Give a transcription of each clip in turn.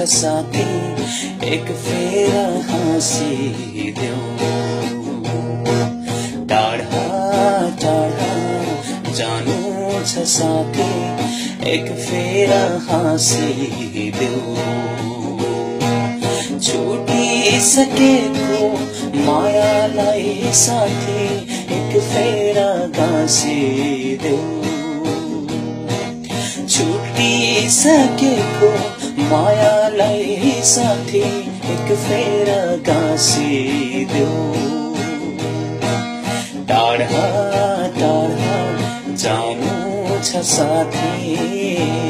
छ साथी एक फेरा हाँसिदेऊ टाढा टाढा, जानु छ साथी एक फेरा हाँसिदेऊ छुटिसकेको मायालाई साथी, एक फेरा गाँसिदेऊ छुटिसकेको मायालाई साथी एक फेर गाँसिदेऊ टाढा टाढा जानु छ साथी।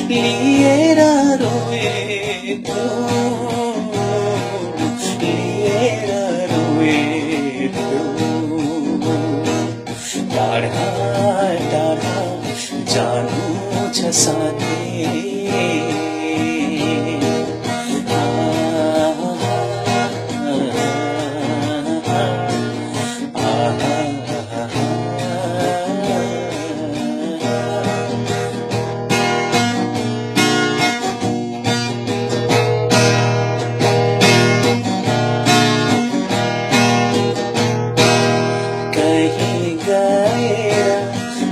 লিয়েরা রোয়ে তো লিয়েরা রোয়ে তো টাড়া টাড়া জানো ছসাতে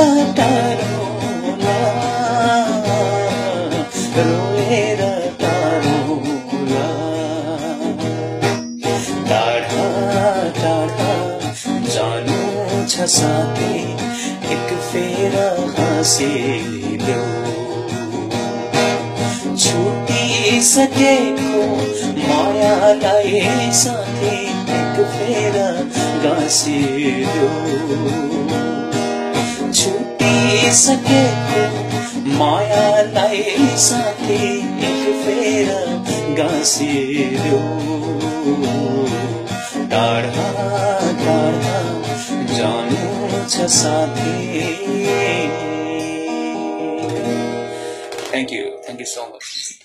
बसौला कहिले कहिले सम्झनाए रोएर टाढोला रोएर टाढोला टाढा टाढा जानु साथी, एक फेर छुटिसकेको मायालाई माया मायालाई साथी, एक फेर गाँसिदेऊ टाढा टाढा जानु छ साथी। Thank you thank you so much